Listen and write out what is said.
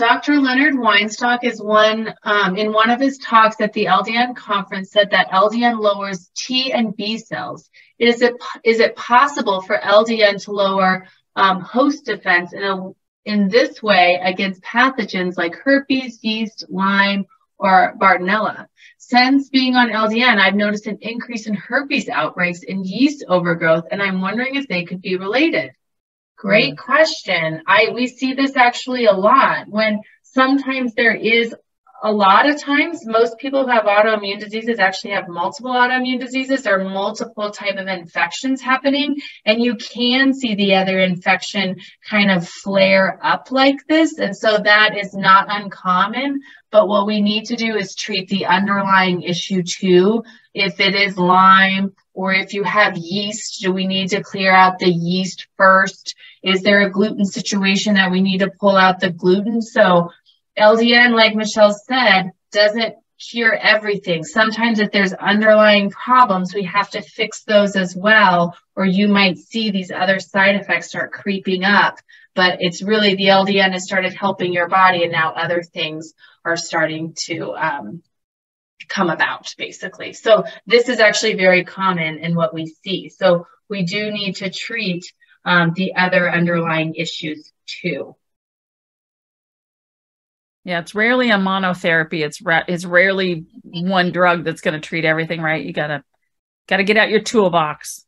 Dr. Leonard Weinstock is one um, in one of his talks at the LDN conference said that LDN lowers T and B cells. Is it is it possible for LDN to lower um, host defense in a in this way against pathogens like herpes, yeast, Lyme, or Bartonella? Since being on LDN, I've noticed an increase in herpes outbreaks and yeast overgrowth, and I'm wondering if they could be related. Great question. I we see this actually a lot when sometimes there is a lot of times most people who have autoimmune diseases actually have multiple autoimmune diseases. Or multiple type of infections happening and you can see the other infection kind of flare up like this and so that is not uncommon. But what we need to do is treat the underlying issue too. If it is lyme or if you have yeast do we need to clear out the yeast first? Is there a gluten situation that we need to pull out the gluten? So LDN, like Michelle said, doesn't cure everything. Sometimes if there's underlying problems, we have to fix those as well, or you might see these other side effects start creeping up. But it's really the LDN has started helping your body, and now other things are starting to um, come about, basically. So this is actually very common in what we see. So we do need to treat um, the other underlying issues too. Yeah, it's rarely a monotherapy. It's ra- it's rarely one drug that's going to treat everything, right? You gotta gotta get out your toolbox.